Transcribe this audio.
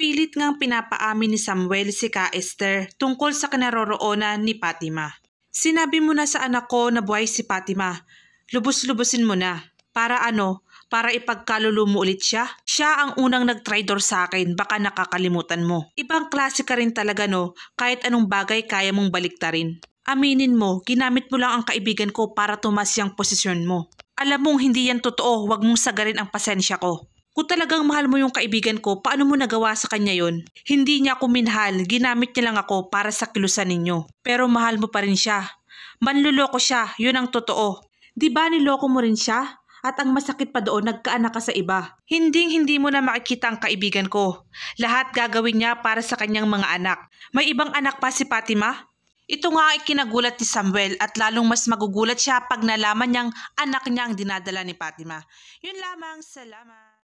Pilit ngang pinapaamin ni Samuel si Ka Esther tungkol sa kinaroroonan ni Fatima. Sinabi mo na sa anak ko na buhay si Fatima. Lubos-lubosin mo na. Para ano? Para ipagkalulu mo ulit siya? Siya ang unang nag-traitor sa akin, baka nakakalimutan mo. Ibang klase ka rin talaga no, kahit anong bagay kaya mong baliktarin. Aminin mo, ginamit mo lang ang kaibigan ko para tumas yung posisyon mo. Alam mong hindi yan totoo, wag mong sagarin ang pasensya ko. Kung talagang mahal mo yung kaibigan ko, paano mo nagawa sa kanya yon? Hindi niya ako minahal, ginamit niya lang ako para sa kilusan ninyo. Pero mahal mo pa rin siya. Manluloko siya, yun ang totoo. Di ba niloko mo rin siya? At ang masakit pa doon, nagkaanak ka sa iba. Hinding hindi mo na makikita ang kaibigan ko. Lahat gagawin niya para sa kanyang mga anak. May ibang anak pa si Fatima? Ito nga ay kinagulat ni Samuel at lalong mas magugulat siya pag nalaman niyang anak niya ang dinadala ni Fatima. Yun lamang, salamat.